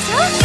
Paris.